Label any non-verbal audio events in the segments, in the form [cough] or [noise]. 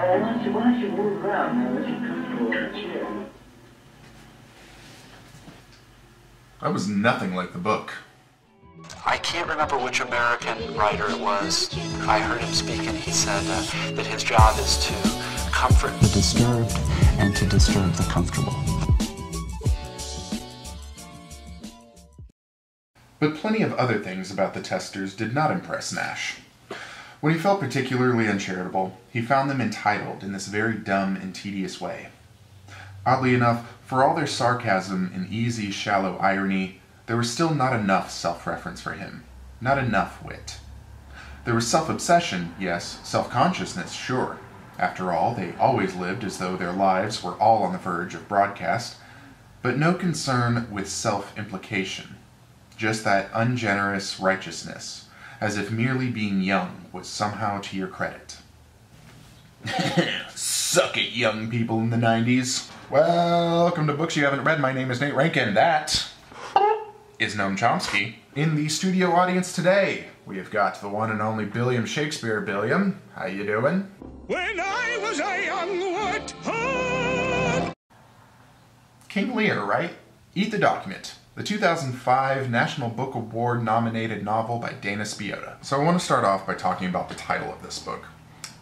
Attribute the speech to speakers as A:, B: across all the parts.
A: why don't you, you move around, man? Let's get comfortable in a chair.
B: That was nothing like the book.
C: I can't remember which American writer it was. I heard him speak and he said uh, that his job is to comfort the disturbed and to disturb the comfortable.
B: But plenty of other things about the testers did not impress Nash. When he felt particularly uncharitable, he found them entitled in this very dumb and tedious way. Oddly enough, for all their sarcasm and easy, shallow irony, there was still not enough self-reference for him. Not enough wit. There was self-obsession, yes, self-consciousness, sure. After all, they always lived as though their lives were all on the verge of broadcast, but no concern with self-implication. Just that ungenerous righteousness, as if merely being young was somehow to your credit. [laughs] Suck it, young people in the 90s. Welcome to Books You Haven't Read. My name is Nate Rankin. That is Noam Chomsky. In the studio audience today, we have got the one and only Billiam Shakespeare. Billiam, how you doing?
D: When I was a young warthog.
B: King Lear, right? Eat the Document, the 2005 National Book Award nominated novel by Dana Spiotta. So I want to start off by talking about the title of this book.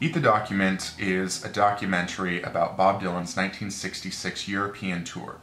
B: Eat the Document is a documentary about Bob Dylan's 1966 European tour.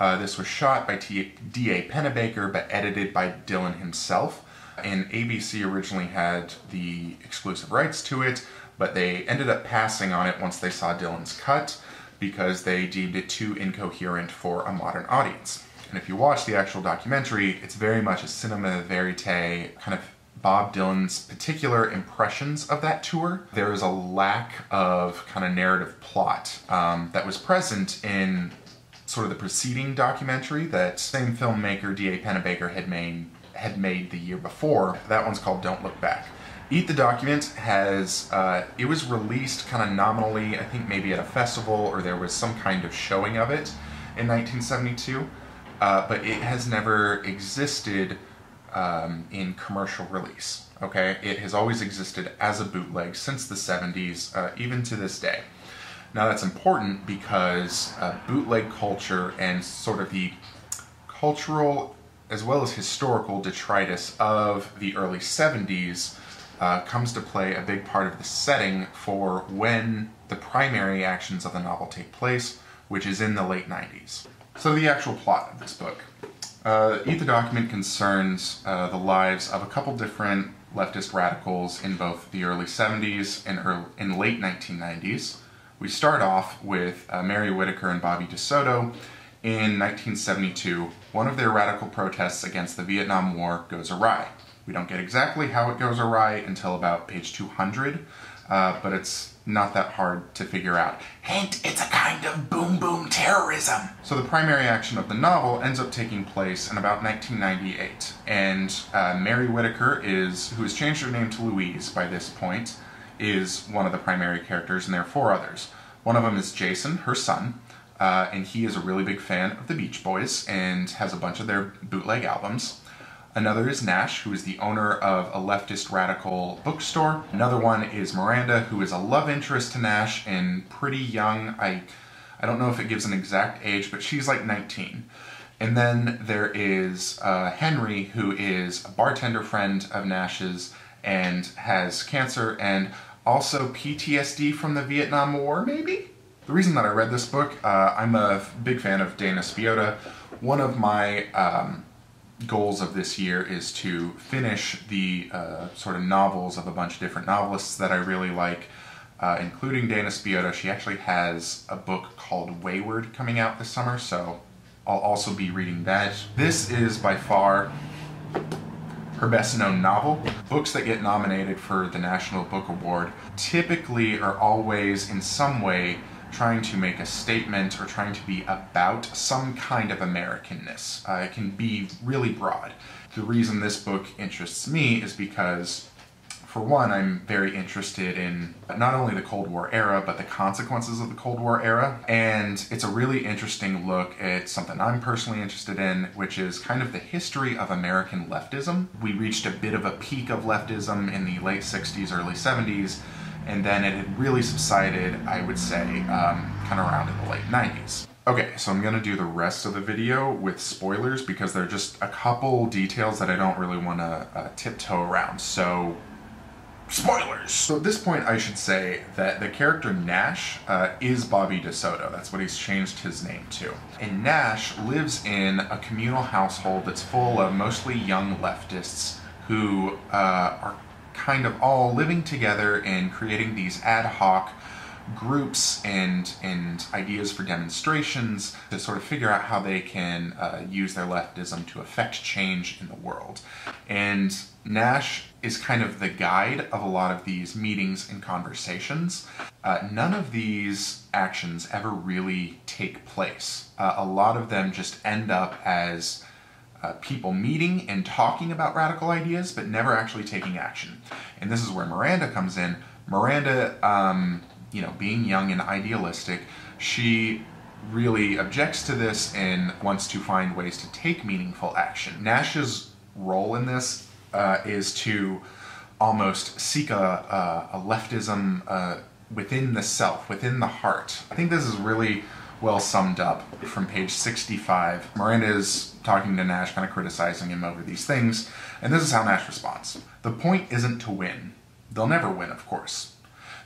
B: Uh, this was shot by D.A. Pennebaker but edited by Dylan himself. And ABC originally had the exclusive rights to it, but they ended up passing on it once they saw Dylan's cut because they deemed it too incoherent for a modern audience. And if you watch the actual documentary, it's very much a cinema verite, kind of Bob Dylan's particular impressions of that tour. There is a lack of kind of narrative plot um, that was present in sort of the preceding documentary that same filmmaker D.A. Pennebaker had made, had made the year before. That one's called Don't Look Back. Eat the Document has, uh, it was released kind of nominally, I think maybe at a festival or there was some kind of showing of it in 1972, uh, but it has never existed um, in commercial release, okay? It has always existed as a bootleg since the 70s, uh, even to this day. Now that's important because uh, bootleg culture and sort of the cultural as well as historical detritus of the early 70s uh, comes to play a big part of the setting for when the primary actions of the novel take place, which is in the late 90s. So the actual plot of this book. Uh, Eat the Document concerns uh, the lives of a couple different leftist radicals in both the early 70s and early, in late 1990s. We start off with uh, Mary Whitaker and Bobby DeSoto. In 1972, one of their radical protests against the Vietnam War goes awry. We don't get exactly how it goes awry until about page 200, uh, but it's not that hard to figure out. Hint, it's a kind of boom boom terrorism. So the primary action of the novel ends up taking place in about 1998, and uh, Mary Whitaker is, who has changed her name to Louise by this point, is one of the primary characters, and there are four others. One of them is Jason, her son, uh, and he is a really big fan of the Beach Boys and has a bunch of their bootleg albums. Another is Nash, who is the owner of a leftist radical bookstore. Another one is Miranda, who is a love interest to Nash and pretty young. I, I don't know if it gives an exact age, but she's like 19. And then there is uh, Henry, who is a bartender friend of Nash's and has cancer and also PTSD from the Vietnam War, maybe? The reason that I read this book, uh, I'm a big fan of Dana Spiotta. One of my um, goals of this year is to finish the uh, sort of novels of a bunch of different novelists that I really like, uh, including Dana Spiotta. She actually has a book called Wayward coming out this summer, so I'll also be reading that. This is by far her best known novel. Books that get nominated for the National Book Award typically are always in some way trying to make a statement or trying to be about some kind of Americanness. Uh, it can be really broad. The reason this book interests me is because for one, I'm very interested in not only the Cold War era, but the consequences of the Cold War era. And it's a really interesting look at something I'm personally interested in, which is kind of the history of American leftism. We reached a bit of a peak of leftism in the late 60s, early 70s, and then it had really subsided, I would say, um, kind of around in the late 90s. Okay, so I'm gonna do the rest of the video with spoilers because there are just a couple details that I don't really wanna uh, tiptoe around, so spoilers! So at this point I should say that the character Nash uh, is Bobby DeSoto, that's what he's changed his name to. And Nash lives in a communal household that's full of mostly young leftists who uh, are kind of all living together and creating these ad hoc groups and and ideas for demonstrations to sort of figure out how they can uh, use their leftism to affect change in the world. And Nash is kind of the guide of a lot of these meetings and conversations. Uh, none of these actions ever really take place. Uh, a lot of them just end up as uh, people meeting and talking about radical ideas, but never actually taking action. And this is where Miranda comes in. Miranda, um, you know, being young and idealistic, she really objects to this and wants to find ways to take meaningful action. Nash's role in this uh, is to almost seek a, a, a leftism uh, within the self, within the heart. I think this is really well summed up from page 65. Miranda is talking to Nash, kind of criticizing him over these things, and this is how Nash responds. The point isn't to win. They'll never win, of course.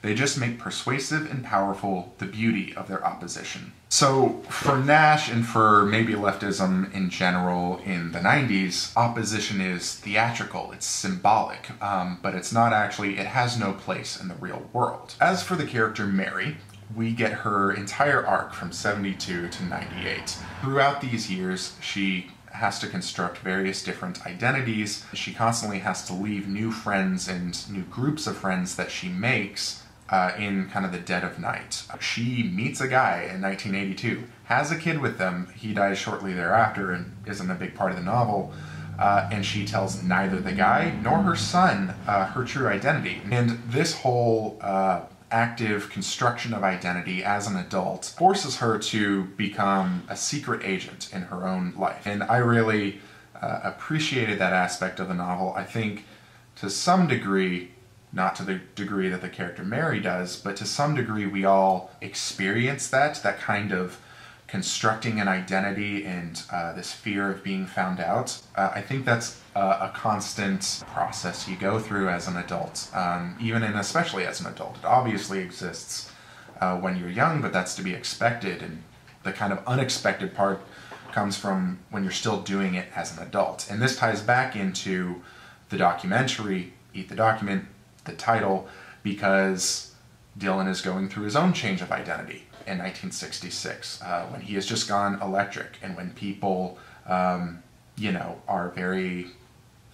B: They just make persuasive and powerful the beauty of their opposition. So, for Nash and for maybe leftism in general in the 90s, opposition is theatrical, it's symbolic, um, but it's not actually, it has no place in the real world. As for the character Mary, we get her entire arc from 72 to 98. Throughout these years, she has to construct various different identities. She constantly has to leave new friends and new groups of friends that she makes uh, in kind of the dead of night. She meets a guy in 1982, has a kid with them. He dies shortly thereafter and isn't a big part of the novel. Uh, and she tells neither the guy nor her son uh, her true identity. And this whole uh, active construction of identity as an adult forces her to become a secret agent in her own life. And I really uh, appreciated that aspect of the novel. I think to some degree, not to the degree that the character Mary does, but to some degree we all experience that, that kind of constructing an identity and uh, this fear of being found out. Uh, I think that's a, a, constant process you go through as an adult, um, even and especially as an adult. It obviously exists uh, when you're young, but that's to be expected. And the kind of unexpected part comes from when you're still doing it as an adult. And this ties back into the documentary, Eat the Document, the title, because Dylan is going through his own change of identity in 1966 uh, when he has just gone electric and when people, um, you know, are very,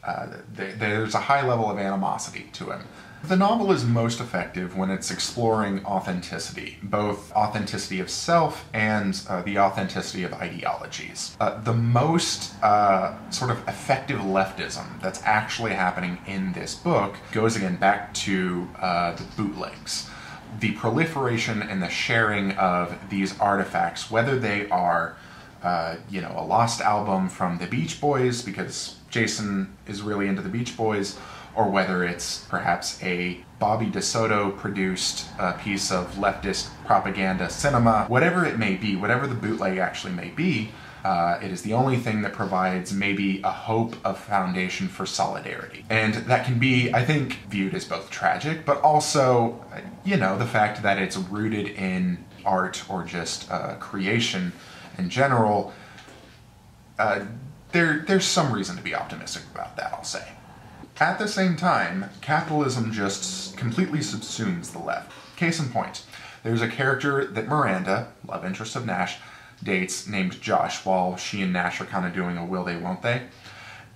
B: uh, they, there's a high level of animosity to him. The novel is most effective when it's exploring authenticity, both authenticity of self and uh, the authenticity of ideologies. Uh, the most uh, sort of effective leftism that's actually happening in this book goes again back to uh, the bootlegs the proliferation and the sharing of these artifacts, whether they are, uh, you know, a lost album from the Beach Boys, because Jason is really into the Beach Boys, or whether it's perhaps a Bobby DeSoto produced uh, piece of leftist propaganda cinema, whatever it may be, whatever the bootleg actually may be, uh, it is the only thing that provides maybe a hope of foundation for solidarity. And that can be, I think, viewed as both tragic, but also, you know, the fact that it's rooted in art or just uh, creation in general. Uh, there, there's some reason to be optimistic about that, I'll say. At the same time, capitalism just completely subsumes the left. Case in point, there's a character that Miranda, love interest of Nash, dates named Josh while she and Nash are kind of doing a will they, won't they.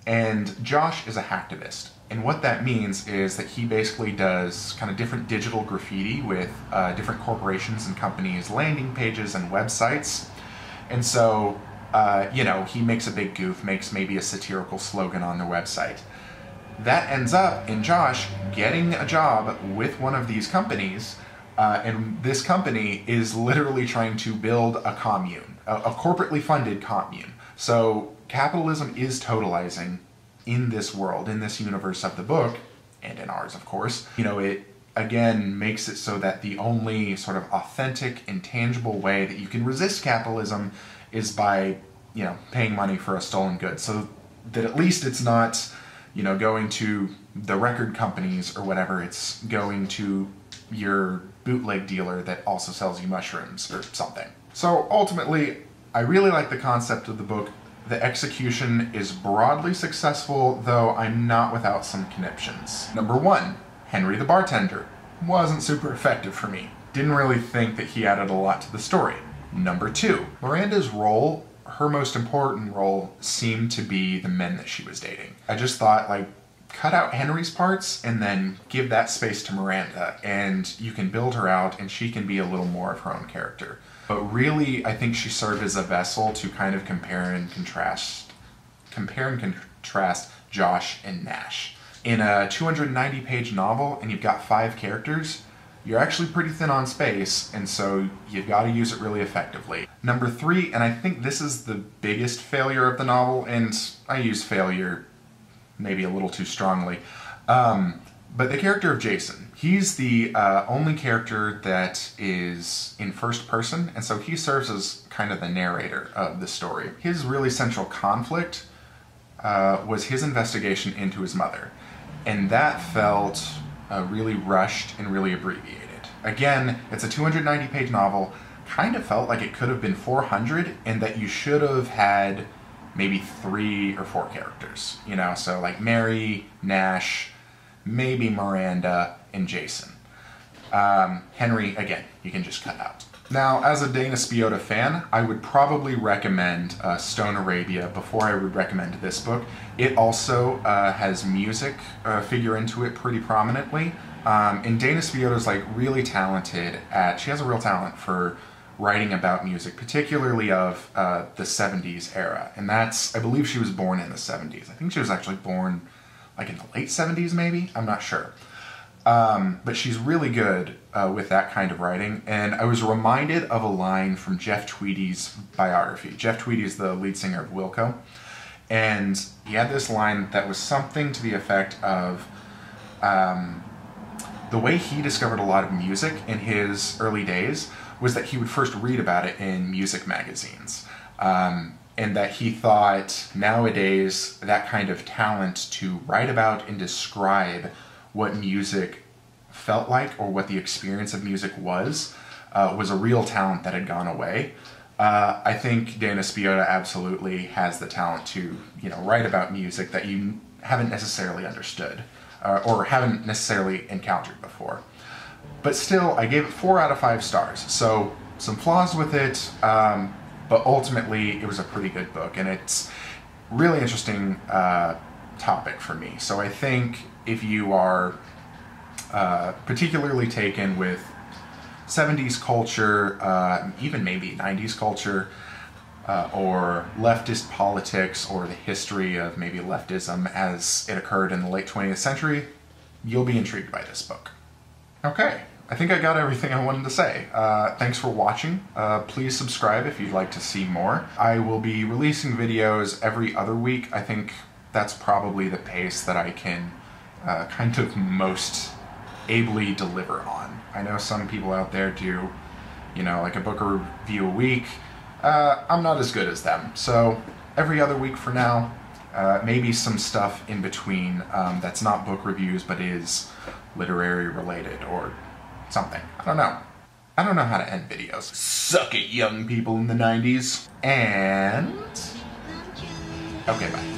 B: And Josh is a hacktivist. And what that means is that he basically does kind of different digital graffiti with uh, different corporations and companies' landing pages and websites. And so, uh, you know, he makes a big goof, makes maybe a satirical slogan on the website. That ends up in Josh getting a job with one of these companies, uh, and this company is literally trying to build a commune a, a corporately funded commune. So capitalism is totalizing in this world, in this universe of the book, and in ours, of course. You know, it again makes it so that the only sort of authentic and tangible way that you can resist capitalism is by you know paying money for a stolen good so that at least it's not you know going to the record companies or whatever it's going to your bootleg dealer that also sells you mushrooms or something so ultimately i really like the concept of the book the execution is broadly successful, though I'm not without some conniptions. Number one, Henry the bartender. Wasn't super effective for me. Didn't really think that he added a lot to the story. Number two, Miranda's role, her most important role, seemed to be the men that she was dating. I just thought, like, cut out Henry's parts and then give that space to Miranda, and you can build her out and she can be a little more of her own character. But really, I think she served as a vessel to kind of compare and contrast, compare and contrast Josh and Nash. In a 290 page novel and you've got five characters, you're actually pretty thin on space, and so you've got to use it really effectively. Number three, and I think this is the biggest failure of the novel, and I use failure maybe a little too strongly. Um, but the character of Jason, he's the uh, only character that is in first person, and so he serves as kind of the narrator of the story. His really central conflict uh, was his investigation into his mother, and that felt uh, really rushed and really abbreviated. Again, it's a 290 page novel, kind of felt like it could have been 400, and that you should have had maybe three or four characters, you know, so like Mary, Nash, maybe Miranda, and Jason. Um, Henry, again, you can just cut out. Now, as a Dana Spiotta fan, I would probably recommend uh, Stone Arabia before I would recommend this book. It also uh, has music uh, figure into it pretty prominently. Um, and Dana Spiotta's like really talented at, she has a real talent for writing about music, particularly of uh, the 70s era. And that's, I believe she was born in the 70s. I think she was actually born like in the late 70s, maybe? I'm not sure. Um, but she's really good uh, with that kind of writing. And I was reminded of a line from Jeff Tweedy's biography. Jeff Tweedy is the lead singer of Wilco. And he had this line that was something to the effect of um, the way he discovered a lot of music in his early days was that he would first read about it in music magazines. Um, and that he thought nowadays that kind of talent to write about and describe what music felt like or what the experience of music was uh, was a real talent that had gone away. Uh, I think Dana Spiotta absolutely has the talent to you know write about music that you haven't necessarily understood uh, or haven't necessarily encountered before. But still, I gave it four out of five stars. So some flaws with it. Um, but ultimately it was a pretty good book and it's really interesting uh, topic for me so i think if you are uh, particularly taken with 70s culture uh, even maybe 90s culture uh, or leftist politics or the history of maybe leftism as it occurred in the late 20th century you'll be intrigued by this book okay I think I got everything I wanted to say. Uh, thanks for watching. Uh, please subscribe if you'd like to see more. I will be releasing videos every other week. I think that's probably the pace that I can uh, kind of most ably deliver on. I know some people out there do, you know, like a book review a week. Uh, I'm not as good as them. So every other week for now, uh, maybe some stuff in between um, that's not book reviews but is literary related or something. I don't know. I don't know how to end videos. Suck it, young people in the 90s. And... Okay, bye.